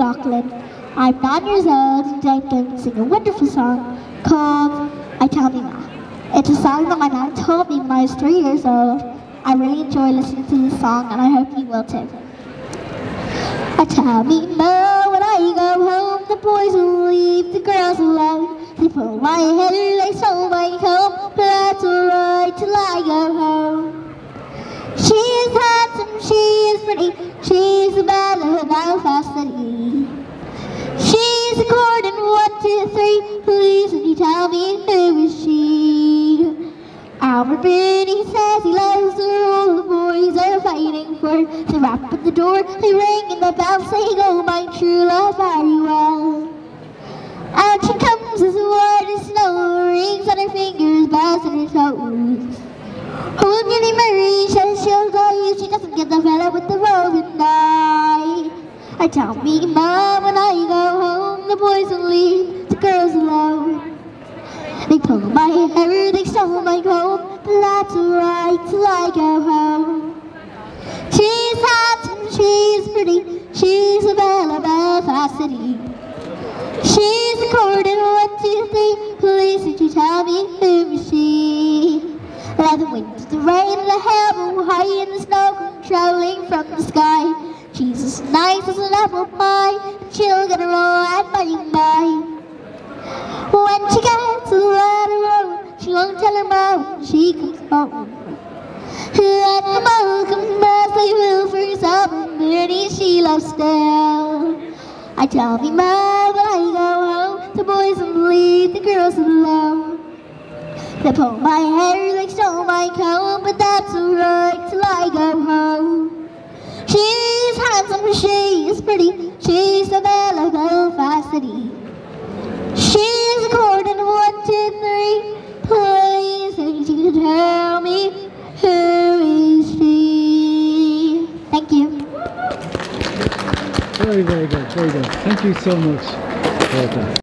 I'm nine years old and I'm going to sing a wonderful song called I Tell Me Ma. It's a song that my mom told me when I was three years old. I really enjoy listening to this song and I hope you will too. I tell me Ma when I go home, the boys will leave the girls alone. They pull my hair, they sew my comb, but that's alright till I go home. She is handsome, she is pretty, she's the belle of Belfast She's a cordon, one, two, three, please would you tell me who is she? Albert Mooney says he loves her, all the boys are fighting for her. Rap at the door, they ring in the bell, saying, oh my true love, very well. Out she comes as white as snow, rings on her fingers, bells on her toes. Oh, Jenny Murray says she'll go, you, she doesn't get the fella with the roving eye. I tell me, Mom, when I go home, the boys will leave, the girls alone. They pull my hair, they stole my comb, but that's alright till I go home. She's handsome, she's pretty, she's a belle of Belfast City. She's a cordon, one, two, three, please would you tell me who is she? Let the wind, the rain, the hail high, and the snow come trailing from the nice as an apple pie, and she'll get a roll at and. When she gets a letter road, she won't tell her mom she comes home. Let them all come as they will for summer, Bernie she loves still. I tell me mom when I go home, the boys will leave, the girls alone. They pull my hair, handsome, she is pretty, she's the belle of Belfast City. She's a cordon, one, two, three, please, and you can tell me who is she? Thank you. Very, very good, very good. Thank you so much.